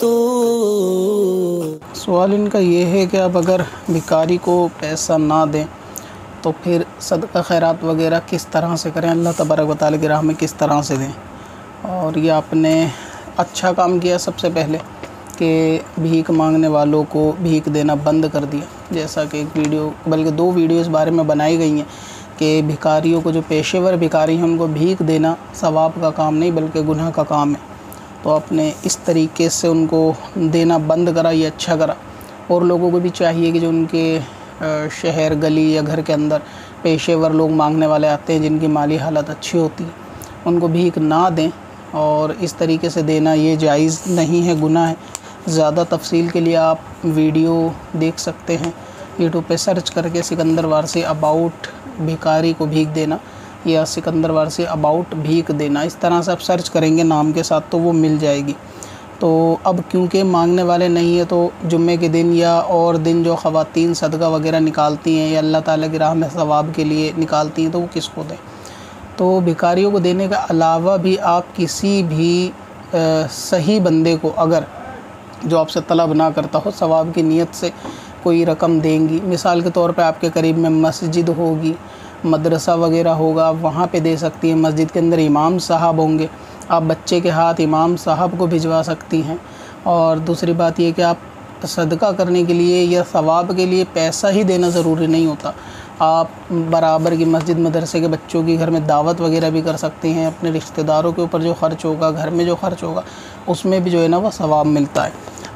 तो। सवाल इनका ये है कि आप अगर भिकारी को पैसा ना दें तो फिर सदका खैरात वगैरह किस तरह से करें? अल्लाह तबारक वाली की राह में किस तरह से दें? और ये आपने अच्छा काम किया सबसे पहले कि भीख मांगने वालों को भीख देना बंद कर दिया। जैसा कि एक वीडियो, बल्कि दो वीडियो इस बारे में बनाई गई हैं कि भिकारियों को जो पेशेवर भिकारी हैं, उनको भीख देना सवाब का काम नहीं, बल्कि गुनाह का काम है। तो आपने इस तरीके से उनको देना बंद करा, ये अच्छा करा। और लोगों को भी चाहिए कि जो उनके शहर, गली या घर के अंदर पेशेवर लोग मांगने वाले आते हैं, जिनकी माली हालत अच्छी होती है, उनको भीख ना दें। और इस तरीके से देना ये जायज़ नहीं है, गुनाह है। ज़्यादा तफसील के लिए आप वीडियो देख सकते हैं। यूट्यूब पे सर्च करके सिकंदर वार से अबाउट भिकारी को भीख देना या सिकंदर वार से अबाउट भीख देना इस तरह से आप सर्च करेंगे नाम के साथ तो वो मिल जाएगी। तो अब क्योंकि मांगने वाले नहीं है तो जुम्मे के दिन या और दिन जो ख़वातीन सदका वगैरह निकालती हैं या अल्लाह ताला की राह में सवाब के लिए निकालती हैं तो वो किसको दें? तो भिकारियों को देने के अलावा भी आप किसी भी आ, सही बंदे को अगर जो आपसे तलब ना करता हो, सवाब की नीयत से कोई रकम देंगी। मिसाल के तौर पे आपके करीब में मस्जिद होगी, मदरसा वगैरह होगा, आप वहाँ पर दे सकती हैं। मस्जिद के अंदर इमाम साहब होंगे। आप बच्चे के हाथ इमाम साहब को भिजवा सकती हैं। और दूसरी बात यह कि आप सदका करने के लिए या सवाब के लिए पैसा ही देना ज़रूरी नहीं होता। आप बराबर की मस्जिद, मदरसे के बच्चों की घर में दावत वगैरह भी कर सकते हैं। अपने रिश्तेदारों के ऊपर जो ख़र्च होगा, घर में जो ख़र्च होगा, उसमें भी जो है ना वह सवाब मिलता है।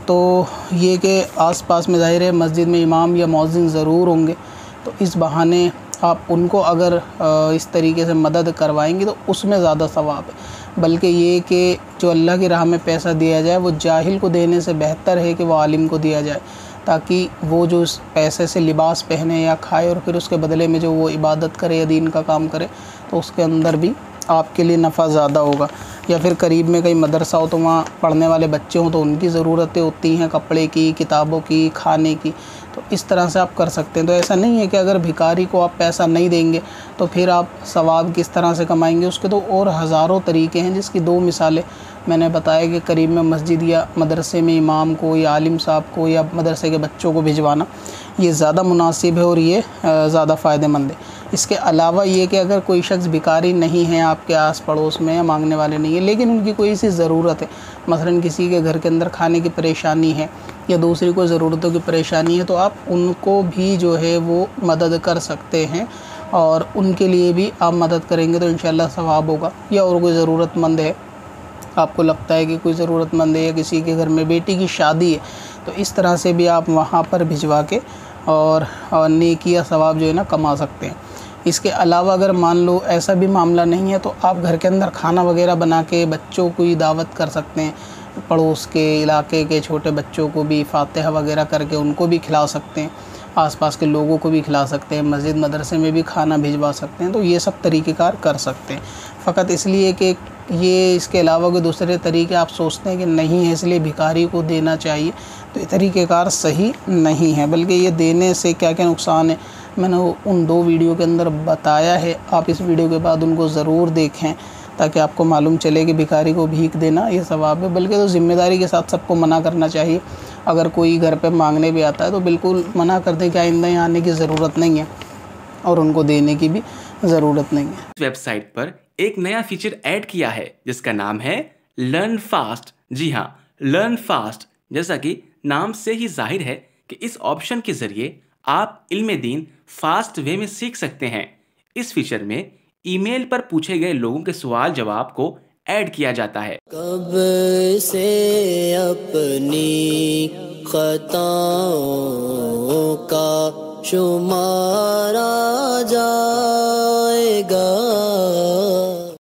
तो ये कि आस-पास में ज़ाहिर है मस्जिद में इमाम या मौज़िन ज़रूर होंगे। तो इस बहाने आप उनको अगर इस तरीके से मदद करवाएँगे तो उसमें ज़्यादा सवाब है। बल्कि ये कि जो अल्लाह की राह में पैसा दिया जाए, वो जाहिल को देने से बेहतर है कि वो आलिम को दिया जाए, ताकि वो जो उस पैसे से लिबास पहने या खाए और फिर उसके बदले में जो वो इबादत करे या दीन का काम करे तो उसके अंदर भी आपके लिए नफ़ा ज़्यादा होगा। या फिर करीब में कहीं मदरसा हो तो वहाँ पढ़ने वाले बच्चे हों तो उनकी ज़रूरतें होती हैं कपड़े की, किताबों की, खाने की। तो इस तरह से आप कर सकते हैं। तो ऐसा नहीं है कि अगर भिकारी को आप पैसा नहीं देंगे तो फिर आप सवाब किस तरह से कमाएँगे, उसके तो और हज़ारों तरीके हैं जिसकी दो मिसालें मैंने बताया कि करीब में मस्जिद या मदरसे में इमाम को या आलिम साहब को या मदरसे के बच्चों को भिजवाना, ये ज़्यादा मुनासिब है और ये ज़्यादा फ़ायदेमंद है। इसके अलावा ये कि अगर कोई शख्स भिकारी नहीं है आपके आस पड़ोस में या मांगने वाले नहीं है, लेकिन उनकी कोई सी ज़रूरत है, मसलन किसी के घर के अंदर खाने की परेशानी है या दूसरी कोई ज़रूरतों की परेशानी है तो आप उनको भी जो है वो मदद कर सकते हैं और उनके लिए भी आप मदद करेंगे तो इन सवाब होगा। या और कोई ज़रूरतमंद है आपको लगता है कि कोई ज़रूरतमंद है या किसी के घर में बेटी की शादी है तो इस तरह से भी आप वहाँ पर भिजवा के और, नेकी या सवाब जो है ना कमा सकते हैं। इसके अलावा अगर मान लो ऐसा भी मामला नहीं है तो आप घर के अंदर खाना वगैरह बना के बच्चों को दावत कर सकते हैं। पड़ोस के इलाके के छोटे बच्चों को भी फातह वगैरह करके उनको भी खिला सकते हैं। आसपास के लोगों को भी खिला सकते हैं मस्जिद मदरसे में भी खाना भिजवा सकते हैं तो ये सब तरीक़ेकार कर सकते हैं। फ़कत इसलिए कि ये इसके अलावा कोई दूसरे तरीके आप सोचते हैं कि नहीं है, इसलिए भिखारी को देना चाहिए तो ये तरीक़ेकार सही नहीं है। बल्कि ये देने से क्या क्या नुकसान है, मैंने उन दो वीडियो के अंदर बताया है, आप इस वीडियो के बाद उनको ज़रूर देखें, ताकि आपको मालूम चले कि भिखारी को भीख देना ये सवाब है। बल्कि तो ज़िम्मेदारी के साथ सबको मना करना चाहिए, अगर कोई घर पे मांगने भी आता है तो बिल्कुल मना कर दे कि आइंदा यहाँ आने की ज़रूरत नहीं है, और उनको देने की भी ज़रूरत नहीं है। वेबसाइट पर एक नया फीचर ऐड किया है, जिसका नाम है लर्न फास्ट जी हाँ लर्न फास्ट जैसा कि नाम से ही ज़ाहिर है कि इस ऑप्शन के ज़रिए आप इल्म दीन फास्ट वे में सीख सकते हैं। इस फीचर में ईमेल पर पूछे गए लोगों के सवाल जवाब को ऐड किया जाता है। कब से अपनी खताओं का शुमारा जाएगा?